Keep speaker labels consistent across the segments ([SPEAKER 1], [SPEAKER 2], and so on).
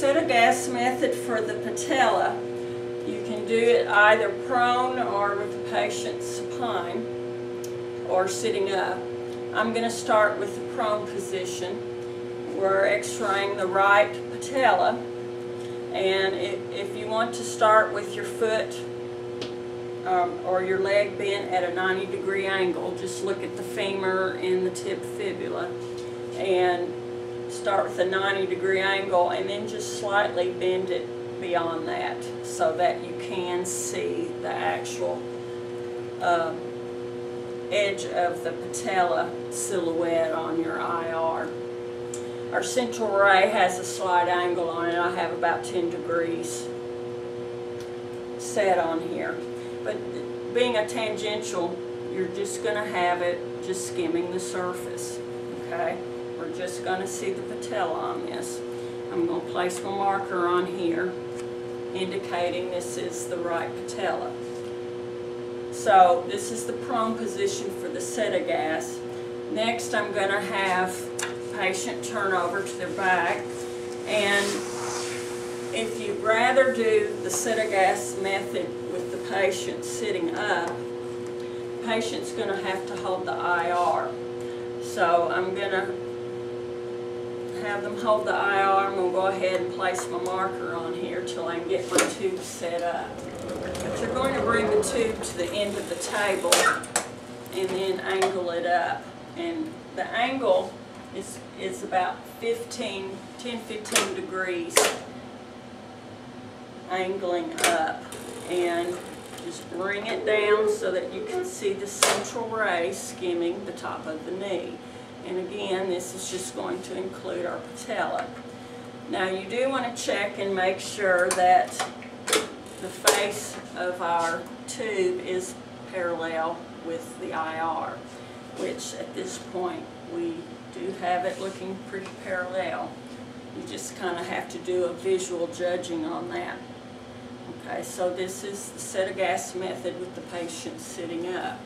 [SPEAKER 1] gas method for the patella, you can do it either prone or with the patient supine or sitting up. I'm going to start with the prone position. We're x-raying the right patella and if, if you want to start with your foot um, or your leg bent at a 90 degree angle, just look at the femur and the tip fibula and start with a 90 degree angle and then just slightly bend it beyond that so that you can see the actual uh, edge of the patella silhouette on your IR. Our central ray has a slight angle on it. I have about 10 degrees set on here. But being a tangential, you're just going to have it just skimming the surface. Okay? We're just going to see the patella on this. I'm going to place my marker on here indicating this is the right patella. So this is the prone position for the Settegast. Next I'm going to have patient turn over to their back and if you'd rather do the Settegast method with the patient sitting up, the patient's going to have to hold the IR. So I'm going to have them hold the IR. I'm going to go ahead and place my marker on here till I can get my tube set up. But you're going to bring the tube to the end of the table and then angle it up. And the angle is, is about 15, 10, 15 degrees angling up. And just bring it down so that you can see the central ray skimming the top of the knee. And again, this is just going to include our patella. Now you do want to check and make sure that the face of our tube is parallel with the IR, which at this point we do have it looking pretty parallel. You just kind of have to do a visual judging on that. Okay, so this is the Settegast method with the patient sitting up.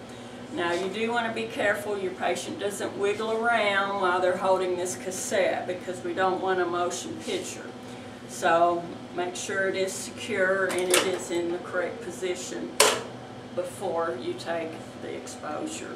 [SPEAKER 1] Now you do want to be careful your patient doesn't wiggle around while they're holding this cassette because we don't want a motion picture. So make sure it is secure and it is in the correct position before you take the exposure.